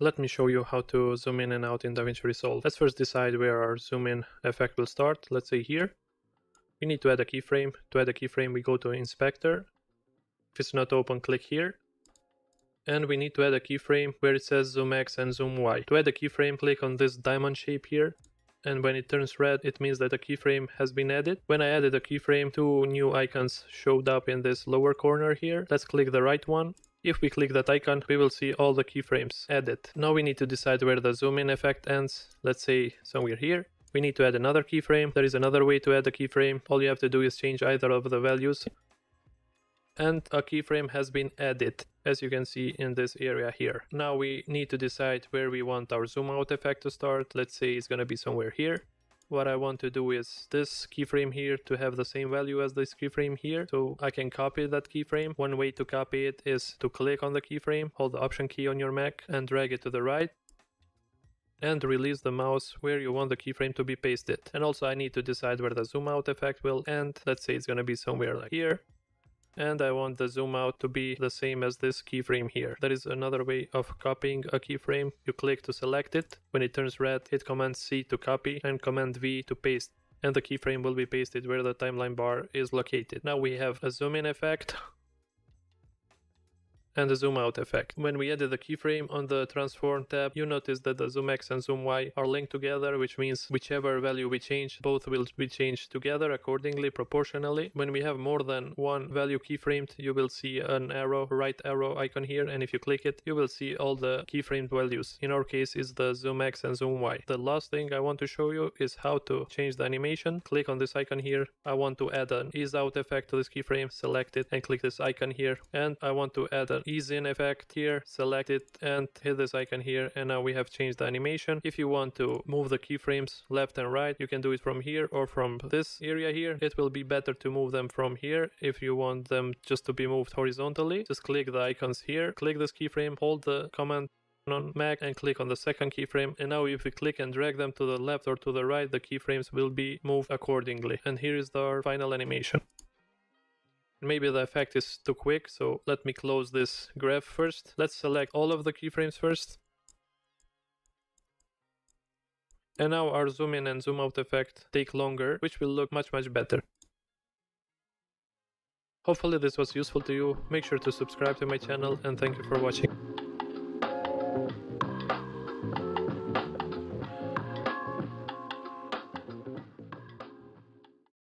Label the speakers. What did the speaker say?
Speaker 1: Let me show you how to zoom in and out in DaVinci Resolve. Let's first decide where our zoom in effect will start. Let's say here. We need to add a keyframe. To add a keyframe, we go to Inspector. If it's not open, click here. And we need to add a keyframe where it says zoom X and zoom Y. To add a keyframe, click on this diamond shape here and when it turns red it means that a keyframe has been added. When I added a keyframe two new icons showed up in this lower corner here. Let's click the right one. If we click that icon we will see all the keyframes added. Now we need to decide where the zoom in effect ends. Let's say somewhere here. We need to add another keyframe. There is another way to add a keyframe. All you have to do is change either of the values and a keyframe has been added as you can see in this area here. Now we need to decide where we want our zoom out effect to start. Let's say it's gonna be somewhere here. What I want to do is this keyframe here to have the same value as this keyframe here. So I can copy that keyframe. One way to copy it is to click on the keyframe, hold the option key on your Mac and drag it to the right and release the mouse where you want the keyframe to be pasted. And also I need to decide where the zoom out effect will end. Let's say it's gonna be somewhere like here and I want the zoom out to be the same as this keyframe here. That is another way of copying a keyframe. You click to select it. When it turns red, hit Command C to copy and Command V to paste and the keyframe will be pasted where the timeline bar is located. Now we have a zoom in effect and the zoom out effect. When we added the keyframe on the transform tab, you notice that the zoom X and zoom Y are linked together, which means whichever value we change, both will be changed together accordingly, proportionally. When we have more than one value keyframed, you will see an arrow, right arrow icon here, and if you click it, you will see all the keyframed values. In our case, is the zoom X and zoom Y. The last thing I want to show you is how to change the animation. Click on this icon here. I want to add an ease out effect to this keyframe, select it and click this icon here. And I want to add an ease in effect here, select it and hit this icon here and now we have changed the animation. If you want to move the keyframes left and right, you can do it from here or from this area here. It will be better to move them from here. If you want them just to be moved horizontally, just click the icons here, click this keyframe, hold the command on Mac and click on the second keyframe and now if we click and drag them to the left or to the right the keyframes will be moved accordingly and here is our final animation. Maybe the effect is too quick, so let me close this graph first. Let's select all of the keyframes first. And now our zoom in and zoom out effect take longer, which will look much much better. Hopefully this was useful to you, make sure to subscribe to my channel and thank you for watching.